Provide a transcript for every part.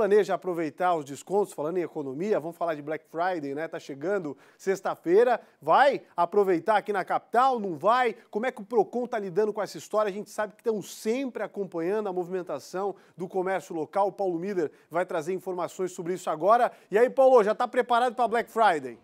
planeja aproveitar os descontos, falando em economia, vamos falar de Black Friday, né? Tá chegando sexta-feira, vai aproveitar aqui na capital, não vai? Como é que o Procon tá lidando com essa história? A gente sabe que estão sempre acompanhando a movimentação do comércio local. O Paulo Miller vai trazer informações sobre isso agora. E aí, Paulo, já está preparado para Black Friday?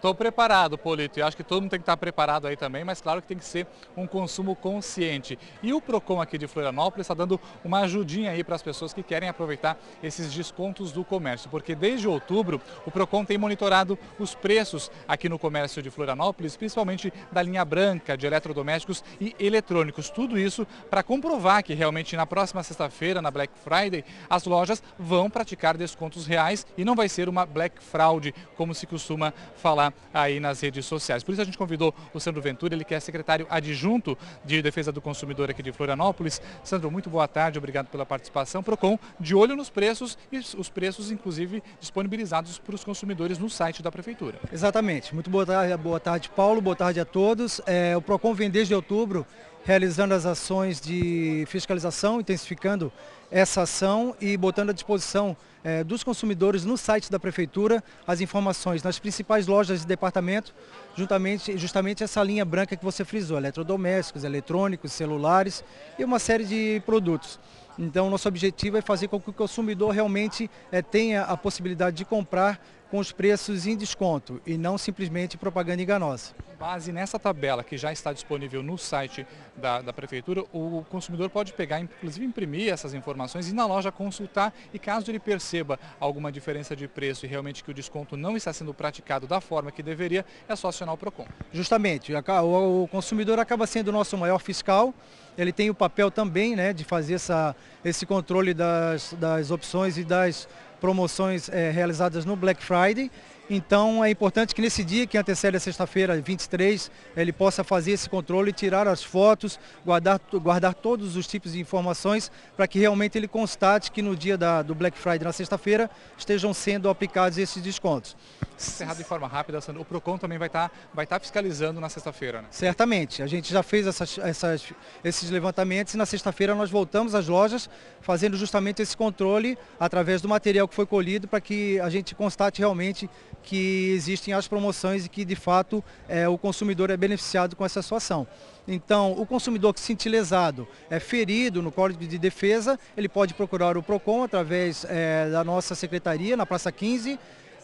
Estou preparado, Polito, e acho que todo mundo tem que estar preparado aí também, mas claro que tem que ser um consumo consciente. E o PROCON aqui de Florianópolis está dando uma ajudinha aí para as pessoas que querem aproveitar esses descontos do comércio, porque desde outubro o PROCON tem monitorado os preços aqui no comércio de Florianópolis, principalmente da linha branca de eletrodomésticos e eletrônicos. Tudo isso para comprovar que realmente na próxima sexta-feira, na Black Friday, as lojas vão praticar descontos reais e não vai ser uma Black Fraud, como se costuma falar aí nas redes sociais. Por isso a gente convidou o Sandro Ventura, ele que é secretário adjunto de Defesa do Consumidor aqui de Florianópolis. Sandro, muito boa tarde, obrigado pela participação. Procon, de olho nos preços e os preços, inclusive, disponibilizados para os consumidores no site da Prefeitura. Exatamente. Muito boa tarde, boa tarde Paulo, boa tarde a todos. É, o Procon vem desde outubro realizando as ações de fiscalização, intensificando essa ação e botando à disposição é, dos consumidores no site da Prefeitura as informações nas principais lojas de departamento, juntamente, justamente essa linha branca que você frisou, eletrodomésticos, eletrônicos, celulares e uma série de produtos. Então, nosso objetivo é fazer com que o consumidor realmente é, tenha a possibilidade de comprar com os preços em desconto e não simplesmente propaganda enganosa. Base nessa tabela que já está disponível no site da, da, Prefeitura, o consumidor pode pegar, inclusive imprimir essas informações e na loja consultar e caso ele perceba alguma diferença de preço e realmente que o desconto não está sendo praticado da forma que deveria, é só acionar o PROCON. Justamente, o consumidor acaba sendo o nosso maior fiscal, ele tem o papel também né, de fazer essa, esse controle das, das opções e das promoções é, realizadas no Black Friday então é importante que nesse dia que antecede a sexta-feira, 23, ele possa fazer esse controle, tirar as fotos, guardar, guardar todos os tipos de informações para que realmente ele constate que no dia da, do Black Friday, na sexta-feira, estejam sendo aplicados esses descontos. Encerrado de forma rápida, o PROCON também vai estar tá, vai tá fiscalizando na sexta-feira, né? Certamente. A gente já fez essas, essas, esses levantamentos e na sexta-feira nós voltamos às lojas fazendo justamente esse controle através do material que foi colhido para que a gente constate realmente que existem as promoções e que de fato é, o consumidor é beneficiado com essa situação. Então, o consumidor que se lesado, é ferido no Código de Defesa, ele pode procurar o PROCON através é, da nossa secretaria, na Praça 15,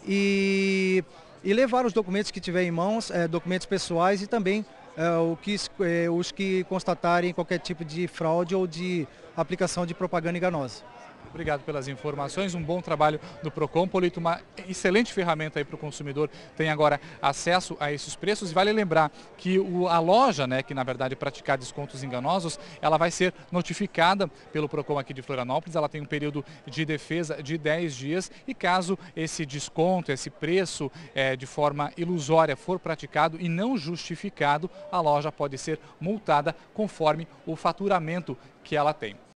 e, e levar os documentos que tiver em mãos, é, documentos pessoais e também é, o que, é, os que constatarem qualquer tipo de fraude ou de aplicação de propaganda enganosa. Obrigado pelas informações, um bom trabalho do Procon, Polito, uma excelente ferramenta aí para o consumidor, tem agora acesso a esses preços. Vale lembrar que o, a loja, né, que na verdade praticar descontos enganosos, ela vai ser notificada pelo Procon aqui de Florianópolis, ela tem um período de defesa de 10 dias. E caso esse desconto, esse preço é, de forma ilusória for praticado e não justificado, a loja pode ser multada conforme o faturamento que ela tem.